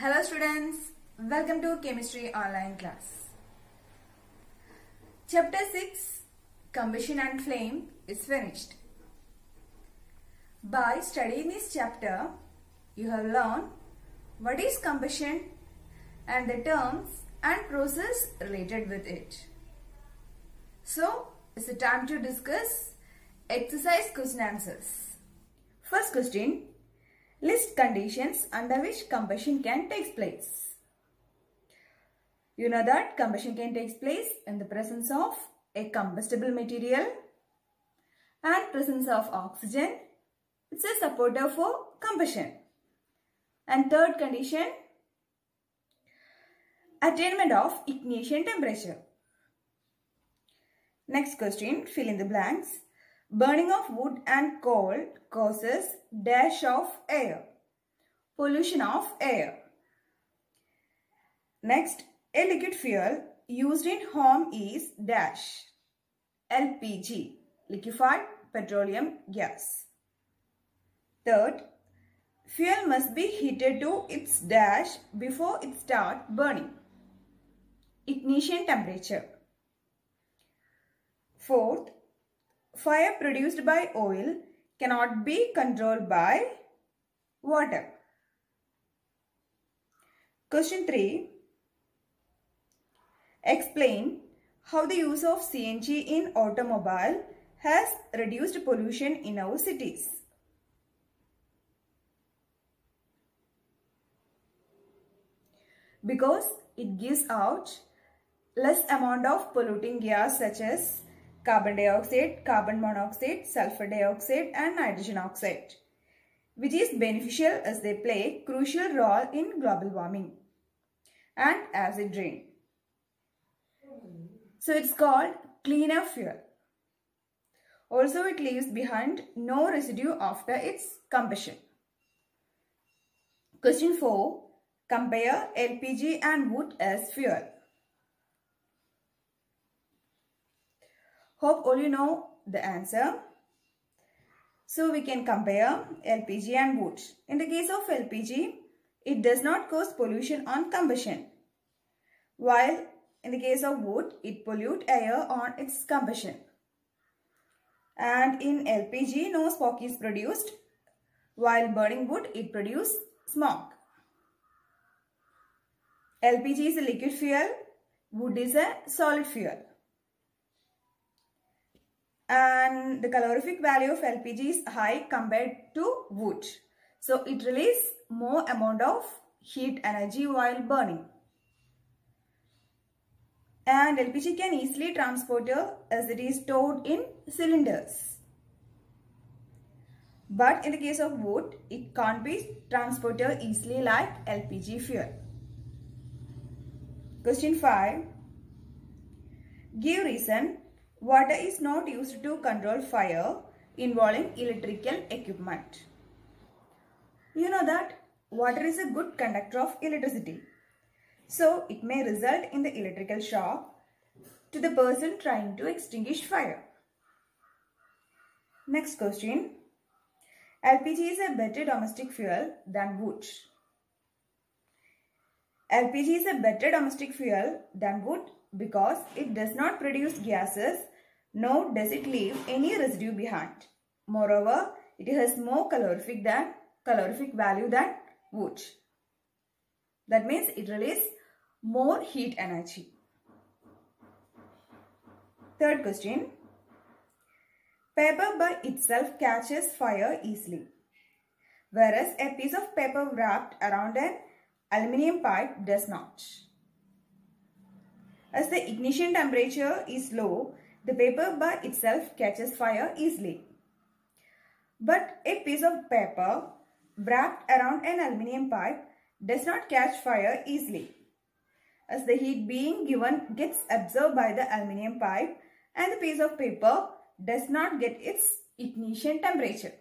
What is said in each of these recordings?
Hello students, welcome to chemistry online class. Chapter 6 Combustion and Flame is finished. By studying this chapter, you have learned what is combustion and the terms and process related with it. So, it's the time to discuss exercise question answers. First question, list conditions under which combustion can take place. You know that combustion can take place in the presence of a combustible material and presence of oxygen. It's a supporter for combustion. And third condition, attainment of ignition temperature. Next question, fill in the blanks. Burning of wood and coal causes dash of air. Pollution of air. Next, a liquid fuel used in home is dash. LPG, liquefied petroleum gas. Third, fuel must be heated to its dash before it start burning. Ignition temperature. Fourth, fire produced by oil cannot be controlled by water. Question 3. Explain how the use of CNG in automobile has reduced pollution in our cities. Because it gives out less amount of polluting gas such as carbon dioxide, carbon monoxide, sulfur dioxide and nitrogen oxide which is beneficial as they play crucial role in global warming and acid rain. So it's called cleaner fuel. Also it leaves behind no residue after its combustion. Question 4. Compare LPG and wood as fuel. Hope all you know the answer. So we can compare LPG and wood. In the case of LPG, it does not cause pollution on combustion. While in the case of wood, it pollute air on its combustion. And in LPG, no smoke is produced. While burning wood, it produces smoke. LPG is a liquid fuel. Wood is a solid fuel and the calorific value of LPG is high compared to wood. So it releases more amount of heat energy while burning. And LPG can easily transport as it is stored in cylinders. But in the case of wood, it can't be transported easily like LPG fuel. Question 5. Give reason Water is not used to control fire involving electrical equipment. You know that water is a good conductor of electricity. So it may result in the electrical shock to the person trying to extinguish fire. Next question. LPG is a better domestic fuel than wood. LPG is a better domestic fuel than wood because it does not produce gases nor does it leave any residue behind. Moreover, it has more calorific than calorific value than wood. That means it releases more heat energy. Third question. Paper by itself catches fire easily, whereas a piece of paper wrapped around an aluminium pipe does not. As the ignition temperature is low, the paper by itself catches fire easily. But a piece of paper wrapped around an aluminium pipe does not catch fire easily as the heat being given gets absorbed by the aluminium pipe and the piece of paper does not get its ignition temperature.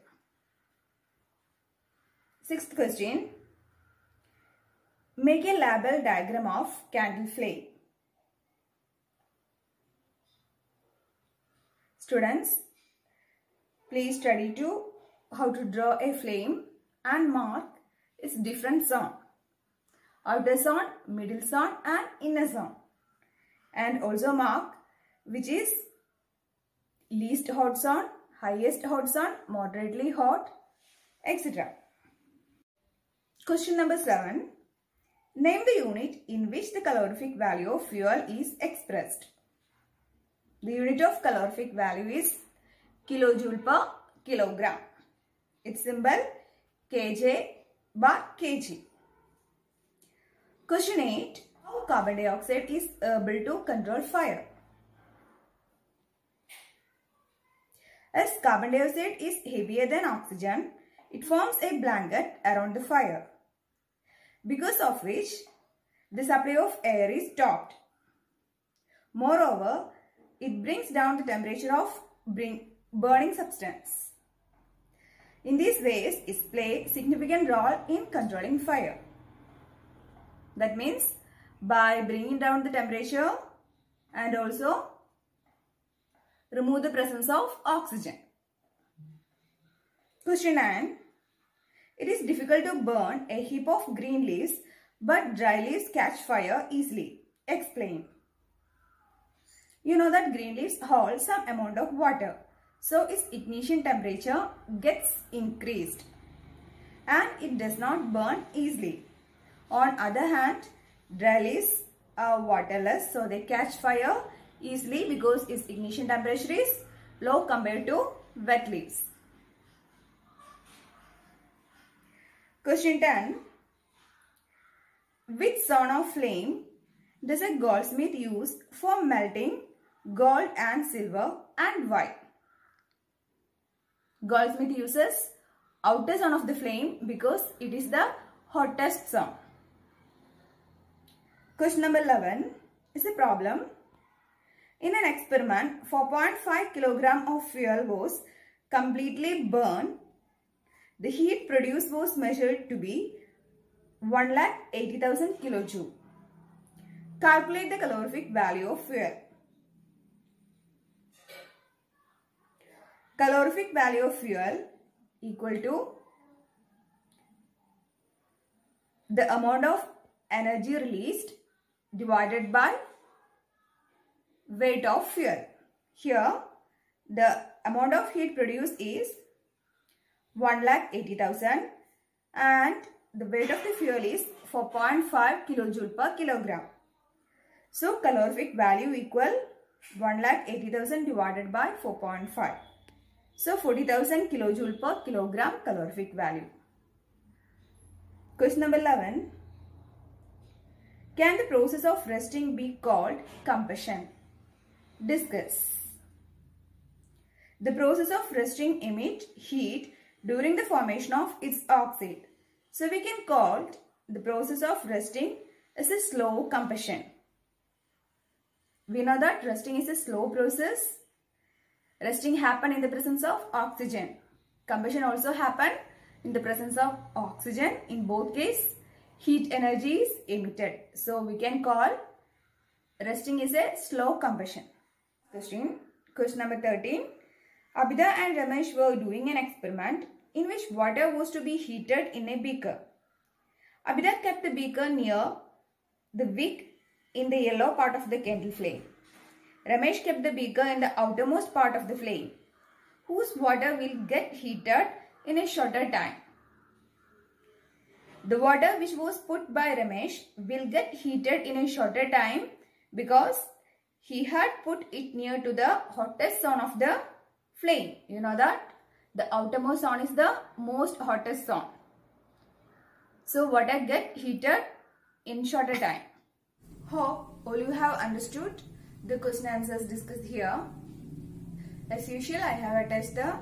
Sixth question. Make a label diagram of candle flame. Students, please study to how to draw a flame and mark its different zone. outer zone, middle zone and inner zone. And also mark which is least hot zone, highest hot zone, moderately hot, etc. Question number 7. Name the unit in which the calorific value of fuel is expressed. The unit of calorific value is kilojoule per kilogram. Its symbol kJ by kg. Question 8. How carbon dioxide is able to control fire? As carbon dioxide is heavier than oxygen, it forms a blanket around the fire, because of which the supply of air is stopped. Moreover, it brings down the temperature of burning substance. In these ways, it plays significant role in controlling fire. That means by bringing down the temperature and also remove the presence of oxygen. Question 9. It is difficult to burn a heap of green leaves but dry leaves catch fire easily. Explain. You know that green leaves hold some amount of water. So its ignition temperature gets increased and it does not burn easily. On other hand, dry leaves are waterless so they catch fire easily because its ignition temperature is low compared to wet leaves. Question 10. Which zone of flame does a goldsmith use for melting gold and silver and why? Goldsmith uses outer zone of the flame because it is the hottest zone. Question number 11 is a problem in an experiment, 4.5 kg of fuel was completely burned. The heat produced was measured to be 1,80,000 kilojoule. Calculate the calorific value of fuel. Calorific value of fuel equal to the amount of energy released divided by weight of fuel. Here, the amount of heat produced is 1,80,000 and the weight of the fuel is 4.5 kilojoule per kilogram. So, calorific value equal 1,80,000 divided by 4.5. So, 40,000 kilojoule per kilogram calorific value. Question number 11. Can the process of rusting be called combustion? Discuss. The process of rusting emit heat during the formation of its oxide. So we can call the process of rusting as a slow combustion. We know that rusting is a slow process. Rusting happen in the presence of oxygen. Combustion also happen in the presence of oxygen. In both case, heat energy is emitted. So we can call rusting is a slow combustion. Question. Question number 13. Abida and Ramesh were doing an experiment in which water was to be heated in a beaker. Abida kept the beaker near the wick in the yellow part of the candle flame. Ramesh kept the beaker in the outermost part of the flame, whose water will get heated in a shorter time. The water which was put by Ramesh will get heated in a shorter time because he had put it near to the hottest zone of the flame. You know that the outermost zone is the most hottest zone. So water get heated in shorter time. Hope all you have understood the question answers discussed here. As usual, I have attached the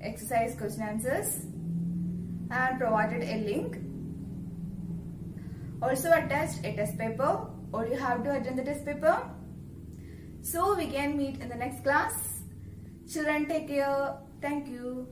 exercise question answers and provided a link. Also attached a test paper. All you have to attend the test paper so we can meet in the next class. Children take care. Thank you.